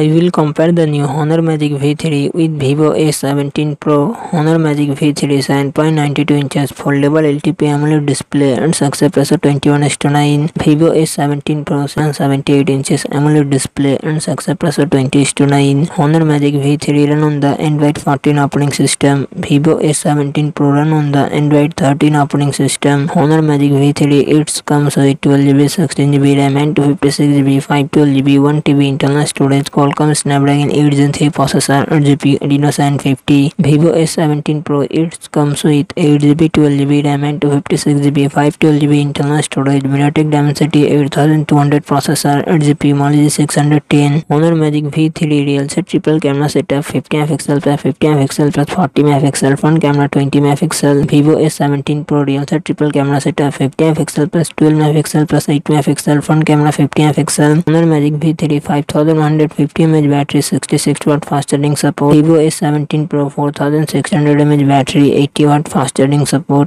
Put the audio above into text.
I will compare the new Honor Magic V3 with Vivo S17 Pro. Honor Magic V3 is 9.92 inches foldable LTP AMOLED display and success ratio 21 9. Vivo S17 Pro 78 inches AMOLED display and success ratio 20 9. Honor Magic V3 run on the Android 14 operating system. Vivo S17 Pro run on the Android 13 operating system. Honor Magic V3 it comes with 12GB, 16GB RAM and 256GB, 512GB, 1TB internal storage. Qualcomm Snapdragon 8 Gen 3 processor, 8GB Adreno 750. Vivo S17 Pro it comes with 8GB, 12GB RAM and 256GB, 512GB internal storage. MediaTek Dimensity 8200 processor, 8GB Mali 610. Honor Magic V3 real set triple camera setup 50 MP plus 50 MP plus 40 MP front camera 20 MP. Vivo S17 Pro real set triple camera setup 50 MP plus 12 MP plus 8 MP front camera 50 MP. Honor Magic V3 5150 mAh battery 66 watt fast charging support. Vivo S17 Pro 4600 mAh battery 80 watt fast charging support.